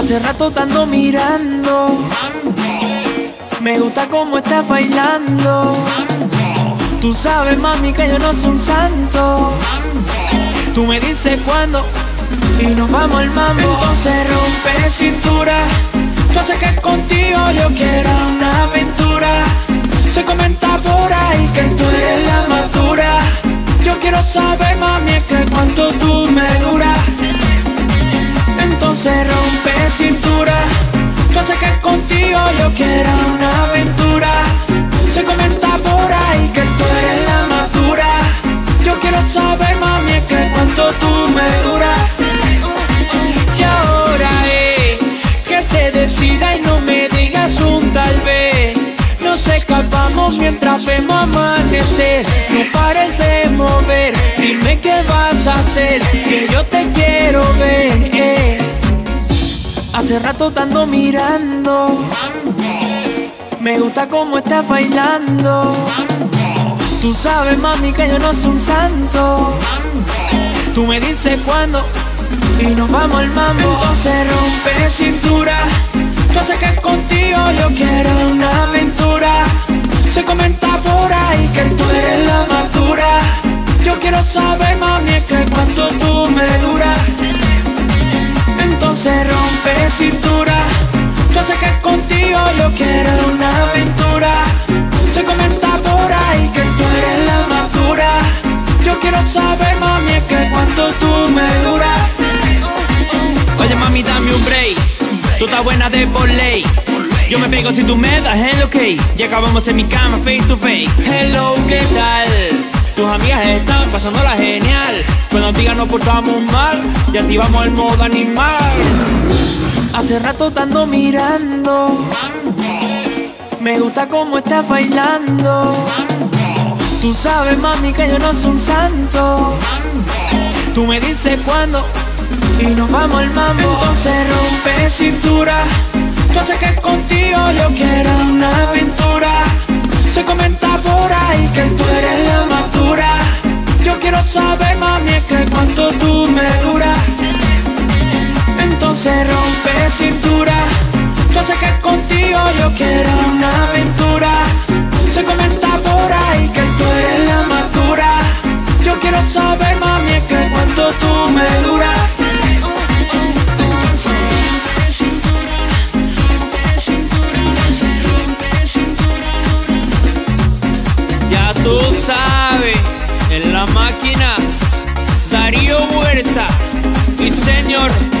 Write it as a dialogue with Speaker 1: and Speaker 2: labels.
Speaker 1: Hace rato tanto mirando. Me gusta cómo estás bailando. Tú sabes, mami, que yo no soy un santo. Tú me dices cuándo y nos vamos al mambo. Entonces rompe cintura. Yo sé que contigo yo quiero una aventura. Se comenta por ahí que tú eres la madura. Yo quiero saber, mami, es que cuánto tú me duras. Entonces rompe cintura. Yo sé que contigo yo quiero una aventura. Se comenta escapamos mientras vemos amanecer. No pares de mover, dime qué vas a hacer. Que yo te quiero ver. Hace rato tanto mirando. Me gusta cómo estás bailando. Tú sabes, mami, que yo no soy un santo. Tú me dices cuándo y nos vamos al mambo. Entonces rompe cintura. Yo sé que cintura. Yo sé que contigo yo quiero una aventura. Se comenta por ahí que tú eres la madura. Yo quiero saber, mami, es que cuánto tú me duras.
Speaker 2: Oye mami, dame un break. Tú estás buena de por ley. Yo me pego si tú me das el ok. Y acabamos en mi cama face to face. Hello, ¿qué tal? Tus amigas están pasándola genial. Cuando digan nos portamos mal y activamos el modo animal.
Speaker 1: Hace rato tanto mirando. Me gusta cómo estás bailando. Tú sabes, mami, que yo no soy un santo. Tú me dices cuándo y nos vamos al mambo. Entonces rompe cintura. Yo sé que cintura. Yo sé que contigo yo quiero una aventura. Se comenta por ahí que tú eres la madura. Yo quiero saber, mami, es que cuánto tú me duras.
Speaker 2: Ya tú sabes, en la máquina, Darío Huerta y señor.